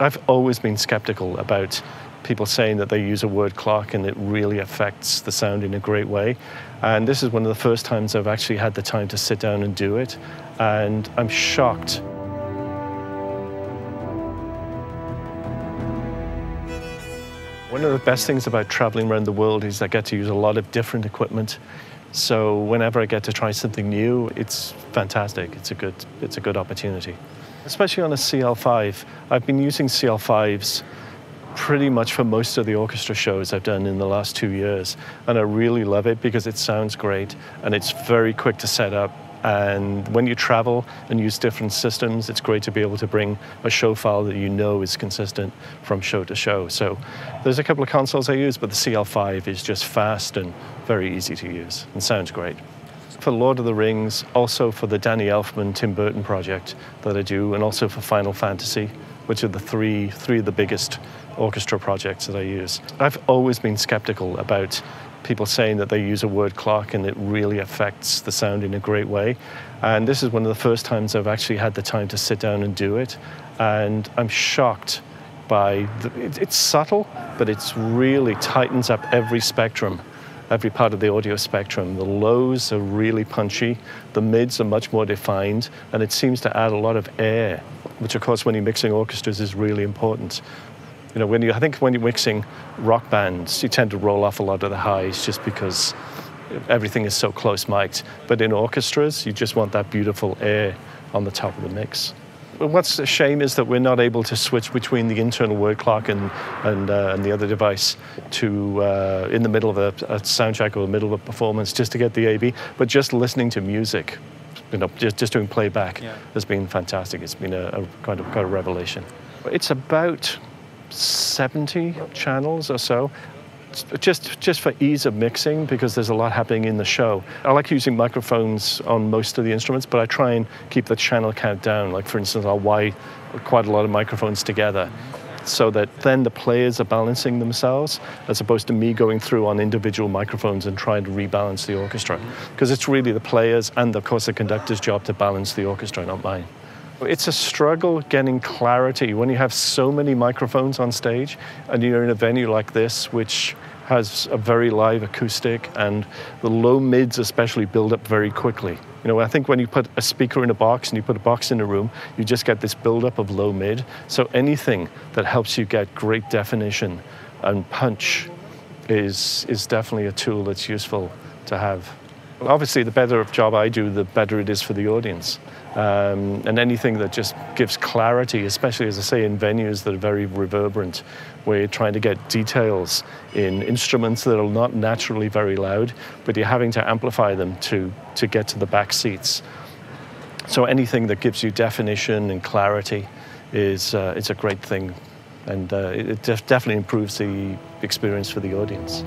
I've always been skeptical about people saying that they use a word clock and it really affects the sound in a great way. And this is one of the first times I've actually had the time to sit down and do it. And I'm shocked. One of the best things about traveling around the world is I get to use a lot of different equipment. So whenever I get to try something new, it's fantastic. It's a good, it's a good opportunity. Especially on a CL5. I've been using CL5s pretty much for most of the orchestra shows I've done in the last two years. And I really love it because it sounds great and it's very quick to set up. And when you travel and use different systems, it's great to be able to bring a show file that you know is consistent from show to show. So there's a couple of consoles I use, but the CL5 is just fast and very easy to use and sounds great. For Lord of the Rings, also for the Danny Elfman Tim Burton project that I do, and also for Final Fantasy, which are the three, three of the biggest orchestra projects that I use. I've always been skeptical about people saying that they use a word clock and it really affects the sound in a great way. And this is one of the first times I've actually had the time to sit down and do it. And I'm shocked by, the, it, it's subtle, but it's really tightens up every spectrum every part of the audio spectrum. The lows are really punchy, the mids are much more defined, and it seems to add a lot of air, which of course when you're mixing orchestras is really important. You know, when you, I think when you're mixing rock bands, you tend to roll off a lot of the highs just because everything is so close mic'd. But in orchestras, you just want that beautiful air on the top of the mix. What's a shame is that we're not able to switch between the internal word clock and, and, uh, and the other device to uh, in the middle of a, a soundtrack or the middle of a performance just to get the AB. But just listening to music, you know, just, just doing playback yeah. has been fantastic. It's been a, a kind of kind of revelation. It's about 70 channels or so. Just, just for ease of mixing, because there's a lot happening in the show. I like using microphones on most of the instruments, but I try and keep the channel count down. Like, for instance, I'll wire quite a lot of microphones together so that then the players are balancing themselves as opposed to me going through on individual microphones and trying to rebalance the orchestra. Because it's really the players and, of course, the conductor's job to balance the orchestra, not mine. It's a struggle getting clarity when you have so many microphones on stage and you're in a venue like this, which has a very live acoustic and the low mids especially build up very quickly. You know, I think when you put a speaker in a box and you put a box in a room, you just get this buildup of low mid. So anything that helps you get great definition and punch is, is definitely a tool that's useful to have. Obviously, the better of job I do, the better it is for the audience. Um, and anything that just gives clarity, especially as I say in venues that are very reverberant, where you're trying to get details in instruments that are not naturally very loud, but you're having to amplify them to, to get to the back seats. So anything that gives you definition and clarity is uh, it's a great thing, and uh, it def definitely improves the experience for the audience.